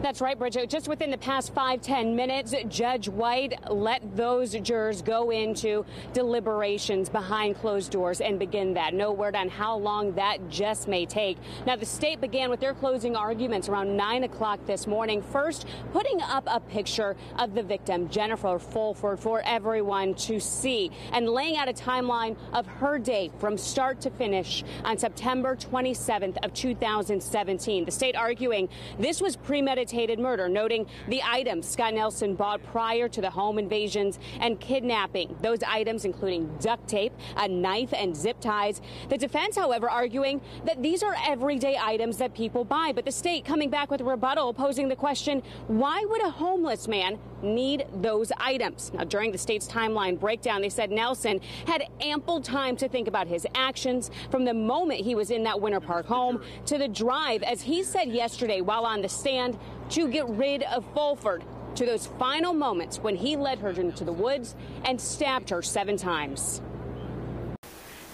That's right, Bridget. Just within the past five, ten minutes, Judge White let those jurors go into deliberations behind closed doors and begin that. No word on how long that just may take. Now, the state began with their closing arguments around 9 o'clock this morning. First, putting up a picture of the victim, Jennifer Fulford, for everyone to see and laying out a timeline of her day from start to finish on September 27th of 2017. The state arguing this was premeditated murder, noting the items Scott Nelson bought prior to the home invasions and kidnapping. Those items including duct tape, a knife, and zip ties. The defense, however, arguing that these are everyday items that people buy. But the state coming back with a rebuttal posing the question why would a homeless man need those items? Now, during the state's timeline breakdown, they said Nelson had ample time to think about his actions from the moment he was in that Winter Park home to the drive, as he said yesterday while on the stand, to get rid of Fulford to those final moments when he led her into the woods and stabbed her seven times.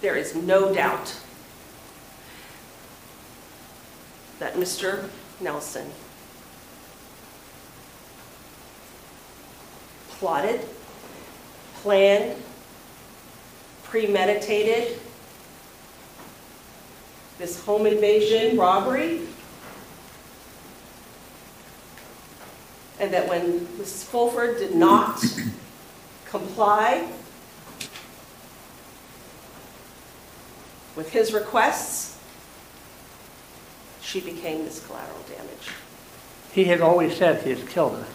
There is no doubt that Mr. Nelson plotted, planned, premeditated this home invasion robbery and that when Mrs. Fulford did not comply with his requests, she became this collateral damage. He had always said he had killed her.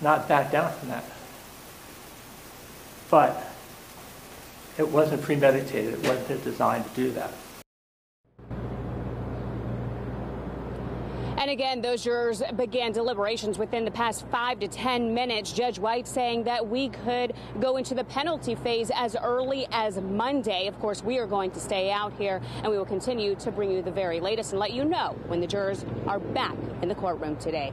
Not back down from that. But it wasn't premeditated. It wasn't designed to do that. And again, those jurors began deliberations within the past five to 10 minutes. Judge White saying that we could go into the penalty phase as early as Monday. Of course, we are going to stay out here and we will continue to bring you the very latest and let you know when the jurors are back in the courtroom today.